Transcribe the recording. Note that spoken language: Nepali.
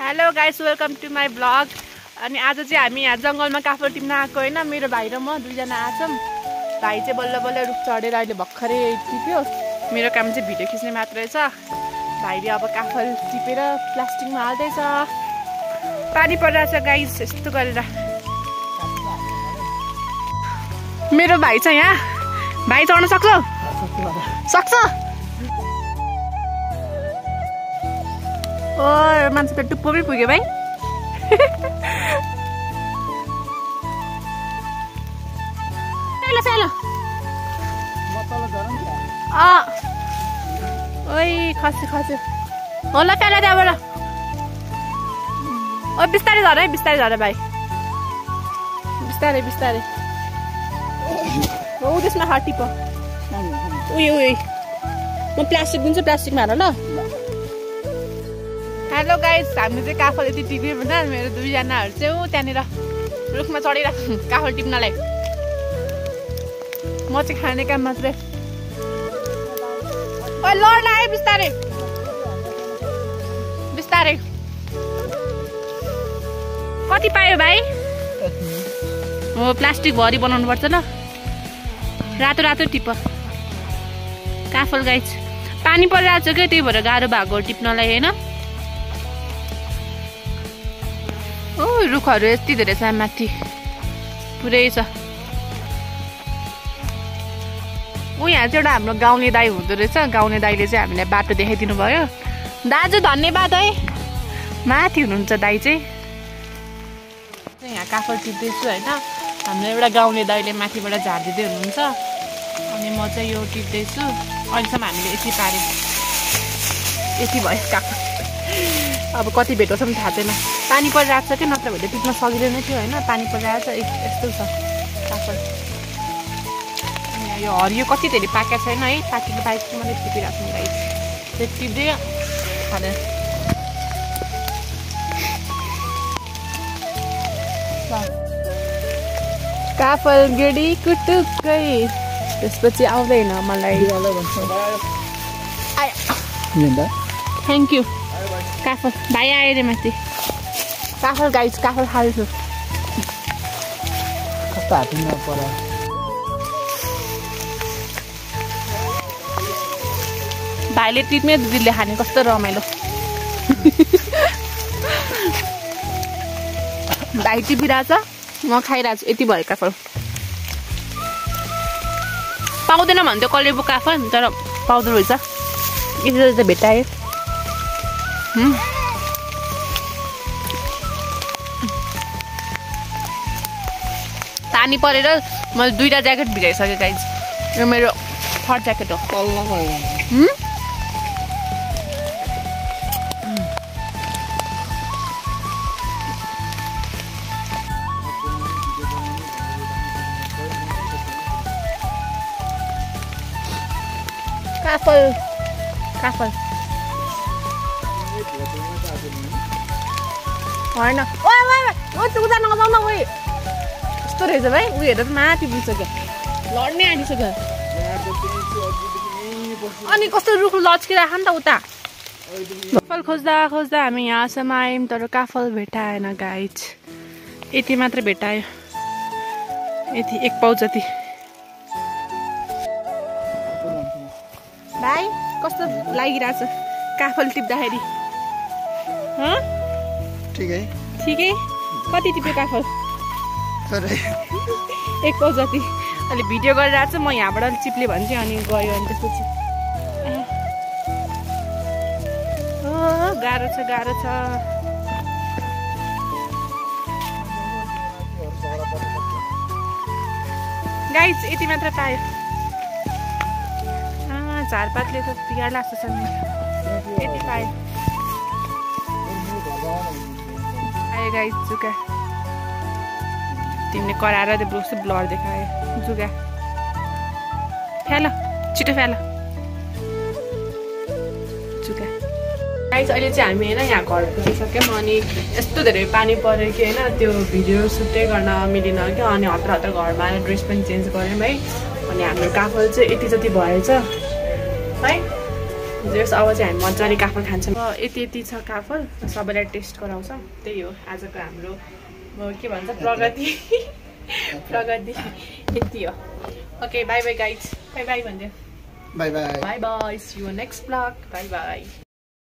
Hello guys welcome to my vlog अनि आज चाहिँ हामी यहाँ जङ्गलमा काफल टिप्न आएको होइन। मेरो भाइ र म दुईजना आछौँ। भाइ चाहिँ बल्ल बल्ल रुख चढेर अहिले भर्खरै टिप्यो। मेरो काम चाहिँ भिडियो खिच्ने मात्रै छ। भाइले अब काफल टिपेर प्लास्टिकमा हाल्दैछ। पानी परिरहेछ गाइस यस्तो गरेर। मेरो भाइ छ यहाँ। भाइ चढ्न सक्छौ? सक्छ। ओ मान्छे त टुप्पोमै पुग्यो भाइ ओइ खस्यो खस्यो होला प्याला त्यहाँबाट ओ बिस्तारै झर है बिस्तारै झर भाइ बिस्तारै बिस्तारै. हो त्यसमा हात टिप. उयो उयो म प्लास्टिक दिन्छु प्लास्टिकमा हाल ल हेलो गाइस हामी चाहिँ काफल यति टिप्यो भने मेरो दुईजनाहरू चाहिँ त्यहाँनिर रुखमा चढिरहेको काफल टिप्नलाई। म चाहिँ खाने काम मात्रै। ओ लड आयो बिस्तारै। बिस्तारै। कति पायो भाइ? हो प्लास्टिक भरि बनाउनु पर्छ ल। रातो रातो टिप। काफल गाइस पानी परिरहेको छ क्या त्यही भएर गाह्रो भएको टिप्नलाई होइन? ओ रुखहरू यति धेरै छ माथि पुरै छ ऊ यहाँ चाहिँ एउटा हाम्रो गाउने दाई हुँदो रहेछ गाउने दाईले चाहिँ हामीलाई बाटो देखाइदिनु भयो दाजु धन्यवाद है माथि हुनुहुन्छ दाई चाहिँ यहाँ काफल टिप्दैछु होइन हाम्रो एउटा गाउने दाईले माथिबाट झारिदिँदै हुनुहुन्छ अनि म चाहिँ यो टिप्दैछु अहिलेसम्म हामीले यति पाऱ्यौँ यति भयो काफल अब कति भेटाउँछ पनि थाहा छैन। पानी परिरहेको छ कि नत्र भने टिप्न सकिँदैन थियो होइन पानी परिरहेको छ यस्तो छ। काफल यो हरियो कति धेरै पाकेको छैन है पाकेको पाकेको मैले टिपिरहेको छु गाई त्यो टिप्दै खाँदैन काफल गेडी कुटुक्कै त्यसपछि आउँदैन मलाई। थ्याङ्क यू काफल भाइ आयो रे माथि काफल गाइस काफल खाल्छु भाइले टिप्ने दिदीले खाने कस्तो रमाइलो भाइ टिपिरहेछ म खाइरहेको छु यति भयो काफल पाउँदैन भन्थ्यो कलेबु काफल तर पाउँदो रहेछ यति त भेटाएँ हुँ। पानी परेर मैले दुइटा ज्याकेट भिजाइसकेँ गाइज यो मेरो थर्ड ज्याकेट हुँ? काफल। काफल। होइन। त्यो उता नजाउ न ओए। यस्तो रहेछ भाइ? उयो हेरेर माथि पुगिसक्यो लड्ने आँटिसक्यो अनि कस्तो रुख लच्किरहेको नि त उता। काफल खोज्दा खोज्दा हामी यहाँसम्म आयौँ तर काफल भेटाएन गाइज यति मात्र भेटायो। यति एक पाउ जति। भाइ कस्तो लागिरहेछ? काफल टिप्दाखेरि? ठिकै ठिकै कति टिप्यो काफल एक पाउ जति। अहिले भिडियो गरिरहेको छु म यहाँबाट अलिक चिप्ले भन्छु अनि गयो अनि त्यसपछि। गाह्रो छ गाह्रो छ। गाइज यति मात्र पायो। झारपातले त बिगार लाग्छ यति पायो। जुका तिमीले कराएर त्यो कस्तो ब्लर देखायो जुगा फ्याल छिटो फ्याल जुगा गाइस अहिले चाहिँ हामी होइन यहाँ घर पुगिसक्यौँ। अनि यस्तो धेरै पानी पऱ्यो कि होइन त्यो भिडियो सुटै गर्न मिलेन क्या अनि हतार हतार घरमा आएर ड्रेस पनि चेन्ज गऱ्यौँ है। अनि हाम्रो काफल चाहिँ यति जति भएछ है। जस अब चाहिँ हामी मजाले काफल खान्छौँ अब यति यति छ काफल सबैलाई टेस्ट गराउँछ। त्यही हो आजको हाम्रो अब के भन्छ प्रगति। प्रगति। यति हो। Okay bye bye guys bye bye भनिदियो bye bye bye bye see you next vlog bye bye